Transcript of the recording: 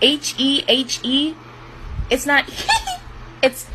H E H E. It's not. it's.